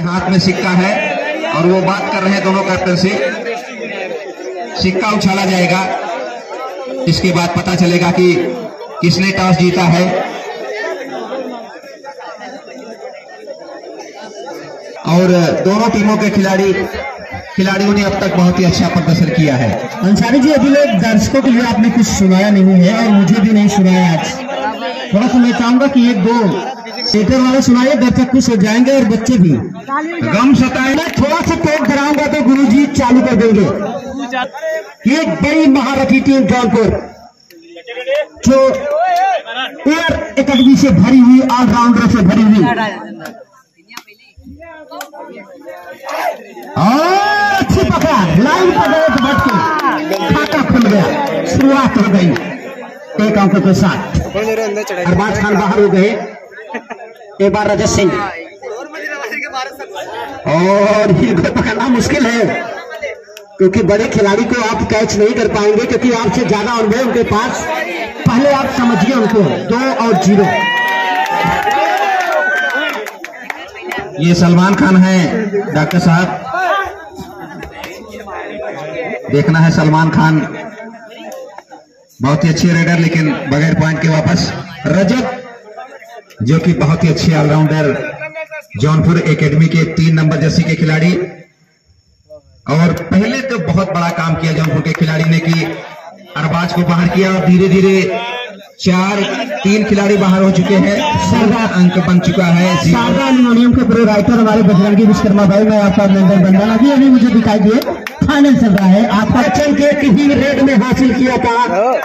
हाथ में सिक्का है और वो बात कर रहे हैं दोनों कैप्टन से। सिक्का उछाला जाएगा। इसके बाद पता चलेगा कि किसने टॉस जीता है। और दोनों टीमों के खिलाड़ी, खिलाड़ियों ने अब तक बहुत ही अच्छा प्रदर्शन किया है। अंसारी जी, अभी लोग दर्शकों के लिए आपने कुछ सुनाया नहीं है और मुझे भी नहीं सुनाया आज। थोड़ा सा मैं चाहूँगा कि एक दो सीटर वाले सुनाइए दर्शक खुश हो जाएँगे और बच्चे भी। गम सताए। मैं थोड़ा सा टोक कराऊँगा तो गुरुजी चालू कर देंगे। एक बड़ी महारथी टीम जौनपुर जो एयर एकेडमी से भरी हुई ऑलराउंडर से भरी हुई। और अच्छी पकड़ा लाइन पर गए तो भटके खाता खुल गया शुरुआत हो गई एक अंक के साथ। अरबाज खान बाहर हो गए। एक बार रजत सिंह। और ये को पकड़ना मुश्किल है, क्योंकि बड़े खिलाड़ी को आप कैच नहीं कर पाएँगे, क्योंकि आपसे ज़्यादा अनुभव उनके पास, पहले आप समझिए उनको, दो और ज़ीरो। ये सलमान खान है, डॉक्टर साहब। देखना है सलमान खान। बहुत ही अच्छे रेडर लेकिन बगैर पॉइंट के वापस। रजत जो कि बहुत ही अच्छे ऑलराउंडर जौनपुर एकेडमी के तीन नंबर जर्सी के खिलाड़ी। और पहले तो बहुत बड़ा काम किया जौनपुर के खिलाड़ी ने कि अरबाज को बाहर किया, और धीरे धीरे चार, तीन खिलाड़ी बाहर हो चुके हैं। सारा अंक बन चुका है। सागा एल्यूमिनियम के प्रो राइटर हमारे बजरंगी विश्वकर्मा भाई, मैं आपका अभिनंदन बंदन अभी अभी मुझे दिखाई दिए, फाइनल चल रहा है। आपका चल के किसी रेड में हासिल किया था।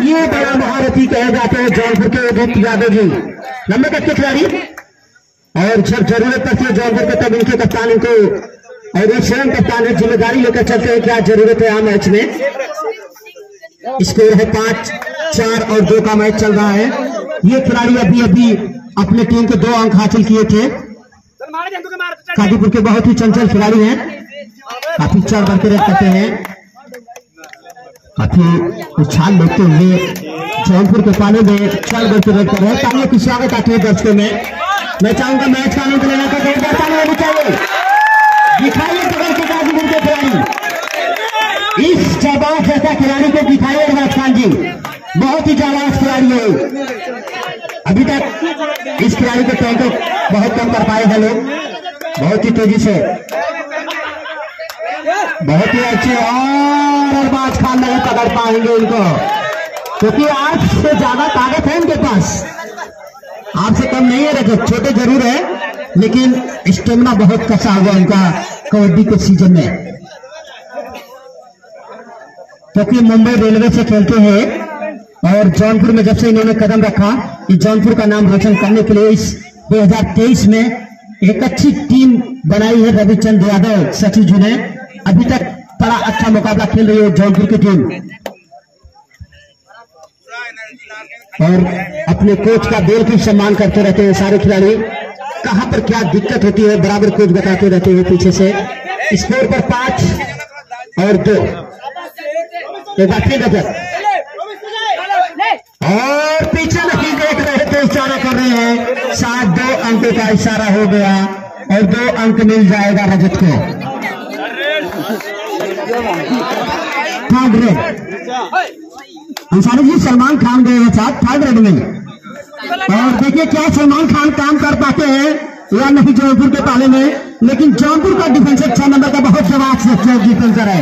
ये बड़ा महारथी कहे जाते हैं जौनपुर के उदित यादव जी। लंबे तक के खिलाड़ी? और जब ज़रूरत पड़ती है जौनपुर के, तब इनके कप्तान इनको, और ये स्वयं कप्तान है, ज़िम्मेदारी लेकर चलते हैं, क्या ज़रूरत है यहाँ मैच में? स्कोर है पाँच। चार और दो का मैच चल रहा है। ये खिलाड़ी अभी अभी अपने टीम के दो अंक हासिल किए थे। काजीपुर के बहुत ही चंचल खिलाड़ी हैं। काफ़ी चढ़ बढ़ रेड करते हैं। काफ़ी उछाल लेते हुए जौनपुर के पानी में चढ़ बढ़ के कर रहे हैं। तालियों की स्वागत आती है दर्शकों में मैं चाहूँगा मैच का आनंद लेना का जोरदार ताली होनी चाहिए दिखाइए बगल के कादीपुर के खिलाड़ी। इस जाबाज जैसा खिलाड़ी को दिखाइए खान जी। बहुत ही जाबाज खिलाड़ी है अभी तक इस खिलाड़ी को टैंकर बहुत कम कर पाए हैं लोग। बहुत ही तेज़ी से। बहुत ही अच्छे और अरबाज खान नहीं पकड़ पाएँगे इनको। क्योंकि तो आज से ज़्यादा ताकत है इनके पास। आपसे कम नहीं है रखे छोटे ज़रूर है, लेकिन स्टेमिना बहुत कसा हुआ उनका कबड्डी के सीज़न में। क्योंकि तो मुंबई रेलवे से खेलते हैं और जौनपुर में जब से इन्होंने कदम रखा कि जौनपुर का नाम रोशन करने के लिए इस 2023 में एक अच्छी टीम बनाई है रविचंद्र यादव सचिव जी ने अभी तक बड़ा अच्छा मुकाबला खेल रही है जौनपुर की टीम। और अपने कोच का बिल्कुल सम्मान करते रहते हैं सारे खिलाड़ी। कहाँ पर क्या दिक्कत होती है, बराबर कोच बताते रहते हैं पीछे से। स्कोर पर पाँच और दो। एक बार फिर नज़र। और पीछे नहीं देख रहे थे इशारा कर रहे हैं। सात दो अंक का इशारा हो गया और दो अंक मिल जाएगा रजत को। थर्ड रेड अंसारी जी, सलमान खान गए हैं साथ थर्ड रेड में और देखिए क्या सलमान खान काम कर पाते हैं, या नहीं जौनपुर के पाले में। लेकिन जौनपुर का डिफेंसर छह नंबर का बहुत जवाब डिफेंसर है।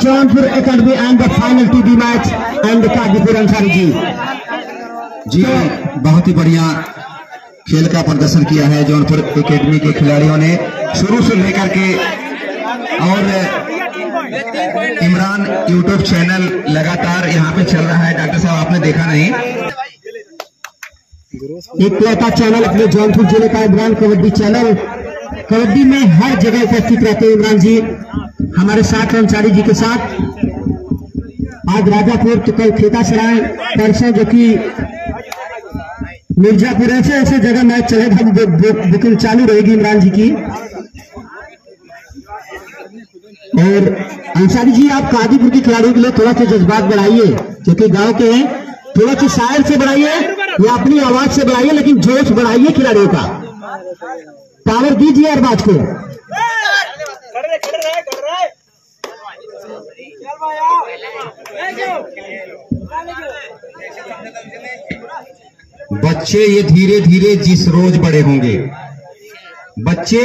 Jaunpur academy and the final TV match and Kadipur Ansari ji ji बहुत ही बढ़िया खेल का प्रदर्शन किया है जौनपुर एकेडमी के खिलाड़ियों ने। शुरू से लेकर के और इमरान यूट्यूब चैनल लगातार यहाँ पे चल रहा है। डॉक्टर साहब आपने देखा नहीं? एक चैनल अपने जौनपुर ज़िले का इमरान कबड्डी चैनल। कबड्डी में हर जगह उपस्थित रहते हैं इमरान जी। हमारे साथ अंसारी जी के साथ। आज राजापुर तो कल खेता सराय परसों जो कि मिर्जापुर ऐसे ऐसे जगह मैच चलेगा बुकिंग चालू रहेगी इमरान जी की। और अंसारी जी, आप कादीपुर के खिलाड़ियों के लिए थोड़ा सा जज्बात बढ़ाइए, जो कि गाँव के हैं। थोड़ा सा शायर से बढ़ाइए। ये अपनी आवाज़ से बढ़ाइए, लेकिन जोश बढ़ाइए खिलाड़ियों का। पावर दीजिए अरबाज को। बच्चे ये धीरे धीरे जिस रोज बड़े होंगे, बच्चे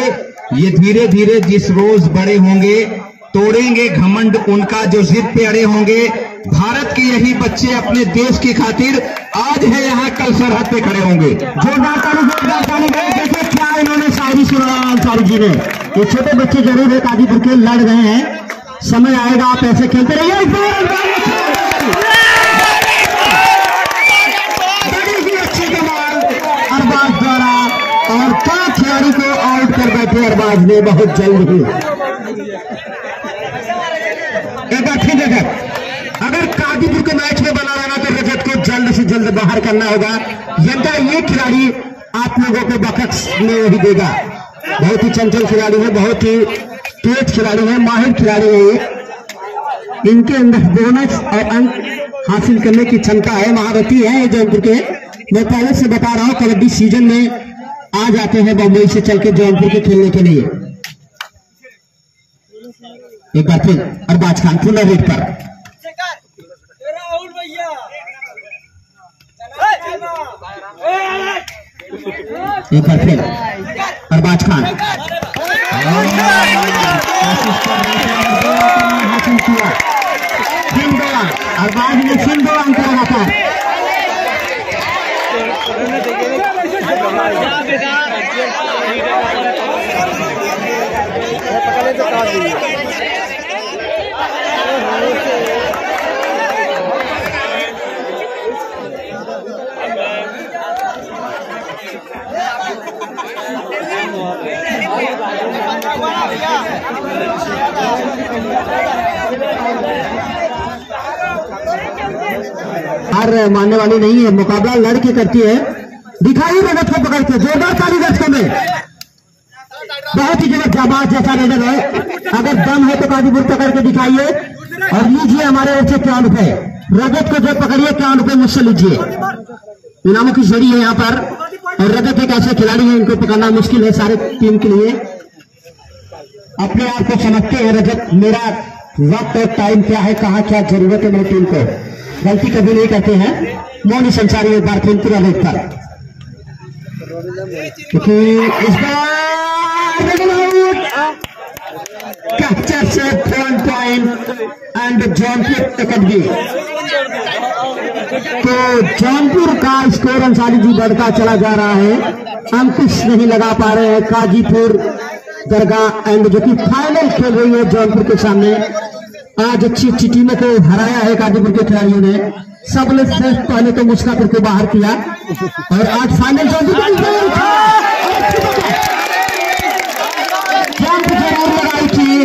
ये धीरे धीरे जिस रोज बड़े होंगे तोड़ेंगे घमंड उनका जो जिद पे अड़े होंगे। भारत के यही बच्चे अपने देश की खातिर आज है यहाँ कल सरहद पे खड़े होंगे। अंसारी जी ने ये छोटे बच्चे ज़रूर है कादीपुर के लड़ रहे हैं। समय आएगा, आप ऐसे खेलते रहिए। और क्या खिलाड़ी को आउट कर बैठे अरबाज ने बहुत जल्द ही एक बार ठीक है सर। अगर कादीपुर के मैच में बना रहना तो रजत को जल्द से जल्द बाहर करना होगा। यंदा ये खिलाड़ी आप लोगों को बकस में ही देगा। बहुत ही चंचल खिलाड़ी है, बहुत ही तेज खिलाड़ी है, माहिर खिलाड़ी है इनके अंदर बोनस और अंक हासिल करने की क्षमता है, महारथी है ये जौनपुर के। मैं पहले से बता रहा हूँ कबड्डी सीज़न में आ जाते हैं बम्बई से चल के जौनपुर के खेलने के लिए। एक बार फिर अरबाज खान, पुनः रेट पर तेरा आउट भैया चला एक बार फिर। अरबाज खान। अरबाज ने फिर दो अंक लगातार हार मानने वाली नहीं है। मुकाबला लड़के करती है। दिखाई रजत को पकड़ के, जोरदार ताली दर्शकों में। बहुत ही जगह जाबाज जैसा नज़र है अगर दम है तो कादीपुर पकड़ के दिखाइए। और लीजिए हमारे ओर से क्या रुपए। रजत को जो पकड़िए, क्या रुपए मुझसे लीजिए। इनामों की जड़ी है यहाँ पर। और रजत एक ऐसे खिलाड़ी है, इनको पकड़ना मुश्किल है सारे टीम के लिए। अपने आप को समझते हैं, रजत, मेरा वक्त और टाइम क्या है, कहा क्या ज़रूरत है मेरी टीम को? गलती कभी नहीं करते हैं। मोनी संसारी एक बार फिर पूरा पर क्योंकि इस बार कैप्चर से one point and Jaunpur academy तो जौनपुर का स्कोर अंसारी जी बढ़ता चला जा रहा है। अंकुश नहीं लगा पा रहे हैं। काजीपुर दरगाह एंड जो कि फाइनल खेल रही है जौनपुर के सामने। आज अच्छी अच्छी टीमों को हराया है काजीपुर के खिलाड़ियों ने। सबने से पहले तो मुस्कापुर को बाहर किया। और आज फाइनल जौनपुर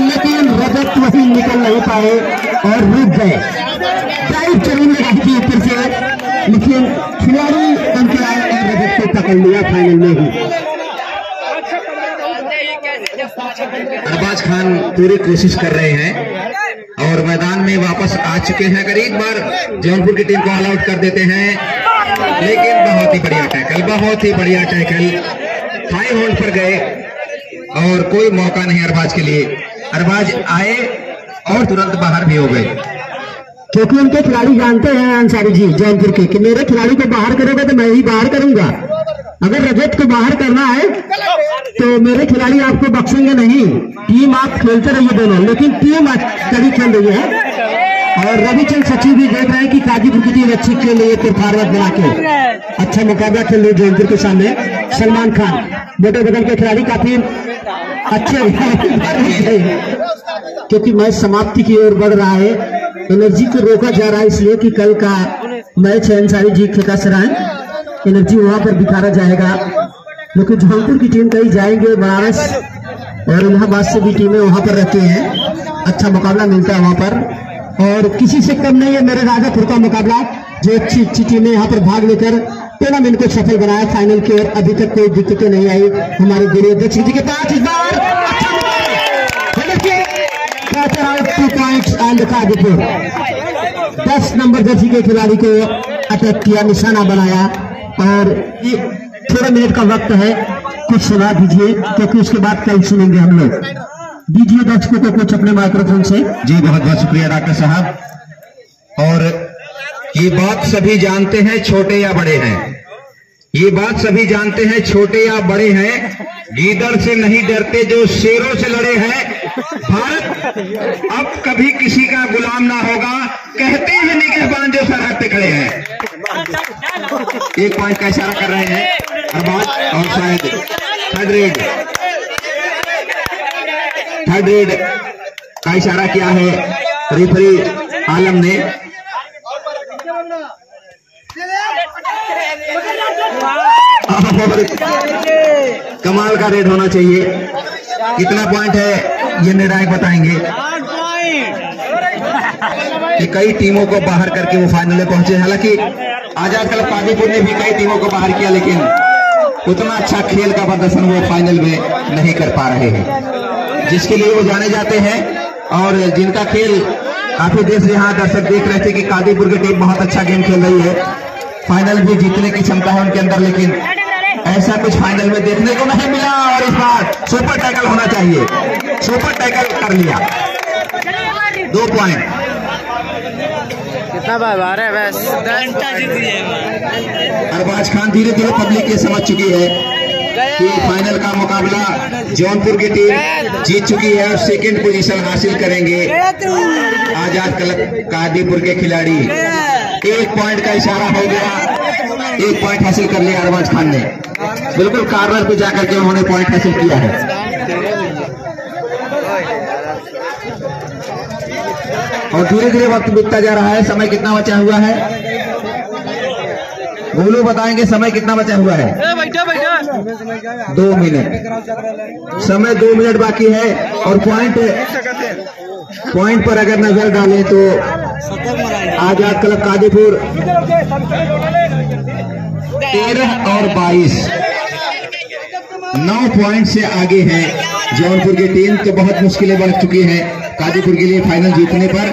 लेकिन रजत वही निकल नहीं पाए और रुक गए। ड्राइव ज़रूर लगाई थी ऊपर से, लेकिन खिलाड़ी उनके आए और रजत को पकड़ लिया फाइनल में ही। अरबाज खान पूरी कोशिश कर रहे हैं और मैदान में वापस आ चुके हैं। अगर एक बार जौनपुर की टीम को ऑल आउट कर देते हैं, लेकिन बहुत ही बढ़िया टैकल बहुत ही बढ़िया टैकल हाई होल्ड पर गए और कोई मौका नहीं अरबाज के लिए। अरबाज आए और तुरंत बाहर भी हो गए। क्योंकि उनके खिलाड़ी जानते हैं अंसारी जी, जौनपुर के, कि मेरे खिलाड़ी को बाहर करोगे तो मैं ही बाहर करूँगा। अगर रजत को बाहर करना है तो मेरे खिलाड़ी आपको बख्शेंगे नहीं। टीम आप खेलते रहिए दोनों, लेकिन टीम कड़ी खेल रही है। और रविचंद सचिव भी देख रहे हैं कि काजीपुर की टीम अच्छी खेल रही है फिर फॉरवर्ड बना के। अच्छा मुकाबला खेल रही है जौनपुर के सामने। सलमान खान मोटे बगल के खिलाड़ी काफ़ी अच्छे क्योंकि मैच समाप्ति की ओर बढ़ रहा है। एनर्जी को रोका जा रहा है इसलिए कि कल का मैच है, अंसारी जी खेका सराय एनर्जी वहाँ पर दिखाया जाएगा। क्योंकि जौनपुर की टीम कहीं जाएँगे बनारस और इलाहाबाद से भी टीमें वहाँ पर रहती हैं। अच्छा मुकाबला मिलता है वहाँ पर। और किसी से कम नहीं है, मेरे राजापुर का मुकाबला। जो अच्छी अच्छी टीमें यहाँ पर भाग लेकर टूर्नामेंट को सफल बनाया फाइनल की ओर अभी तक कोई दिक्कतें नहीं आई हमारे गुरु अध्यक्ष जी के पास इस बार दस नंबर जर्सी के खिलाड़ी को अटैक किया, निशाना बनाया। और थोड़ा मिनट का वक्त है, कुछ सुना दीजिए, क्योंकि उसके बाद कल सुनेंगे हम लोग। दीजिए दर्शकों को कुछ अपने माइक्रोफोन से। जी बहुत बहुत शुक्रिया, डॉक्टर साहब। और ये बात सभी जानते हैं, छोटे या बड़े हैं। ये बात सभी जानते हैं, छोटे या बड़े हैं। गीदड़ से नहीं डरते, जो शेरों से लड़े हैं। भारत अब कभी किसी का गुलाम ना होगा। कहते हैं निगहबान जो सरहद पे खड़े हैं। एक पॉइंट का इशारा कर रहे हैं, अरबाज और शायद थर्ड रेड थर्ड रेड का इशारा किया है, रेफरी आलम ने। कमाल का रेट होना चाहिए। कितना पॉइंट है, ये निर्णायक बताएँगे। कि कई टीमों को बाहर करके वो फाइनल में पहुँचे। हालाँकि आज़ाद कल कादीपुर ने भी कई टीमों को बाहर किया, लेकिन उतना अच्छा खेल का प्रदर्शन वो फाइनल में नहीं कर पा रहे हैं। जिसके लिए वो जाने जाते हैं, और जिनका खेल काफ़ी देर से यहाँ दर्शक देख रहे थे कि कादीपुर की टीम बहुत अच्छा गेम खेल रही है। फाइनल भी जीतने की क्षमता है उनके अंदर लेकिन ऐसा कुछ फाइनल में देखने को नहीं मिला और इस बार सुपर टैकल होना चाहिए। सुपर टैकल कर लिया। दो पॉइंट कितना बार बार है बस। अरबाज खान धीरे धीरे पब्लिक ये समझ चुकी है। कि फाइनल का मुकाबला जौनपुर की टीम जीत चुकी है और सेकंड पोजीशन हासिल करेंगे आज़ाद क्लब कादीपुर के खिलाड़ी। एक पॉइंट का इशारा हो गया। एक पॉइंट हासिल कर लिया अरबाज खान ने। बिल्कुल कार्नर पे जाकर के उन्होंने पॉइंट हासिल किया है। और धीरे धीरे वक्त बीतता जा रहा है। समय कितना बचा हुआ है? गोलू बताएँगे समय कितना बचा हुआ है? बैठो बैठो। दो मिनट। समय दो मिनट बाकी है और पॉइंट पॉइंट पर अगर नज़र डालें तो आज़ाद क्लब कादीपुर तेरह और बाईस। नौ पॉइंट से आगे है। जौनपुर की टीम तो बहुत मुश्किलें बढ़ चुकी हैं। कादीपुर के लिए फाइनल जीतने पर।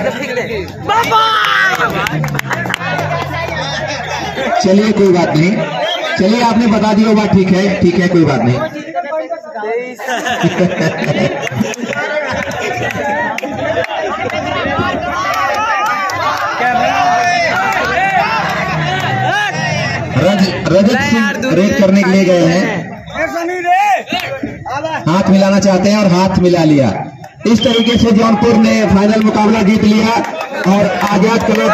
चलिए कोई बात नहीं। चलिए आपने बता दिया वो बात ठीक है। ठीक है कोई बात नहीं। रज, रजत सिंह रेड करने के लिए गए हैं। हाथ मिलाना चाहते हैं और हाथ मिला लिया। इस तरीके से जौनपुर ने फाइनल मुकाबला जीत लिया और Azad club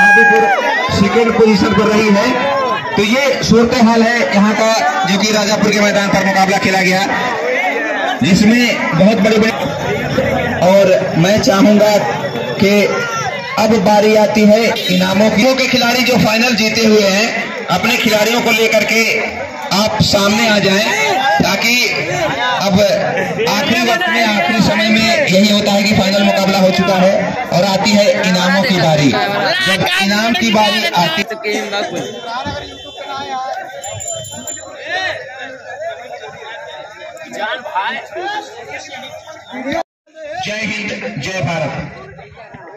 Adipur second position पर रही है। तो ये सूरत हाल है, यहाँ का जो कि राजापुर के मैदान पर मुकाबला खेला गया। जिसमें बहुत बड़े बड़े और मैं चाहूँगा कि अब बारी आती है इनामों की। के खिलाड़ी जो फाइनल जीते हुए हैं, अपने खिलाड़ियों को लेकर के आप सामने आ जाएँ, ताकि अब आखिरी वक्त में, आखिरी समय में यही होता है कि चुका है और आती है इनामों की बारी। जब इनाम की बारी आती जय हिंद, जय भारत।